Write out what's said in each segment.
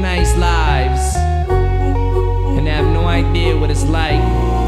nice lives and have no idea what it's like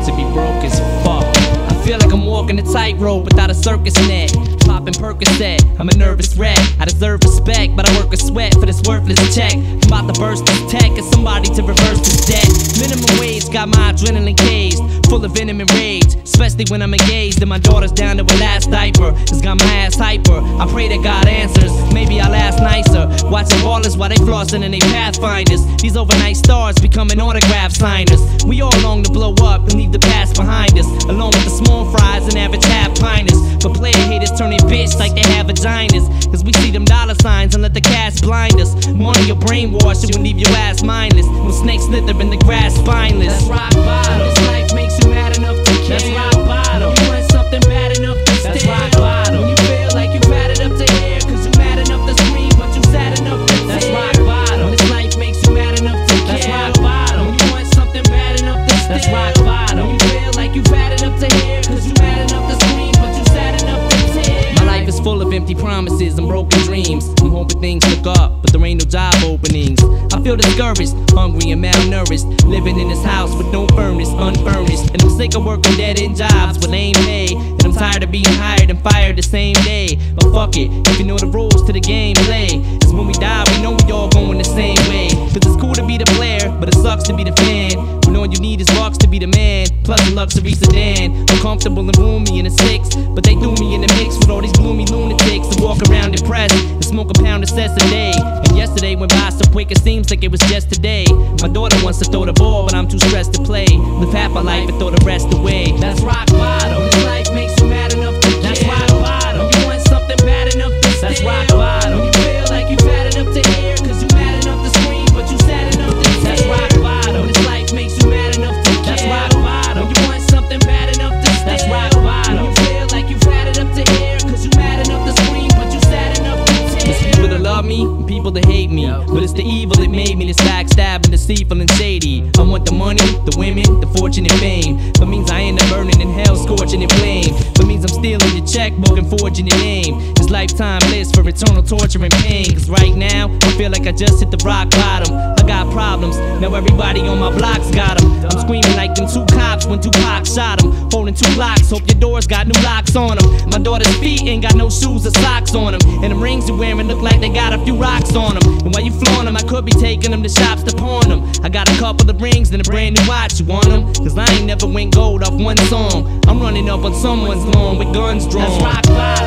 to be broke as fuck. I feel like I'm walking a tightrope without a circus net. Popping Percocet, I'm a nervous wreck. I deserve respect, but I work a sweat for this worthless check. I'm about to burst this tech, get somebody to reverse this debt. Minimum wage got my adrenaline caged, full of venom and rage, especially when I'm engaged. And my daughter's down to her last diaper, it's got my ass hyper. I pray that God answers. Maybe I'll ask nicer. Watching ballers while they flossing in they pathfinders. These overnight stars becoming autograph signers. We all long to blow up and leave the past behind us, along with the small fries and average half piners. But player haters turning bitch like they have vaginas. Cause we see them dollar signs and let the cash blind us. Money your brainwash it will leave your ass mindless. When empty promises and broken dreams. I'm hoping things look up, but there ain't no job openings. I feel discouraged, hungry and malnourished. Living in this house with no furnace, unfurnished. And I'm sick of working dead end jobs with lame pay. And I'm tired of being hired and fired the same day. But fuck it, if you know the rules to the game, play. Cause when we die, we know we all going the same way. Cause it's cool to be the player, but it sucks to be the fan. When all you need is bucks to be the man, plus a luxury sedan. I'm comfortable and roomy in a six, but they threw me in the mix with all these gloomy lunatics walk around depressed and smoke a pound of cess a day. And yesterday went by so quick it seems like it was yesterday. My daughter wants to throw the ball, but I'm too stressed to play. Live half my life and throw the rest away. That's rock bottom. But it's the evil that made me this backstabbing, deceitful, and shady. I want the money, the women, the fortune, and fame. But means I end up burning in hell, scorching in flame. But means I'm stealing your checkbook and forging your name. It's lifetime bliss for eternal torture and pain. Cause right now, I feel like I just hit the rock bottom. I got problems, now everybody on my block's got them. I'm screaming like them two cops when Tupac shot him. Holding two Glocks, hope your doors got new locks on them. My daughter's feet ain't got no shoes or socks on them. And the rings you're wearing look like they got a few rocks on them. And while you flaunt them, I could be taking them to shops to pawn them. I got a couple of rings and a brand new watch, you want them? Cause I ain't never went gold off one song. I'm running up on someone's lawn with guns drawn. That's rock bottom.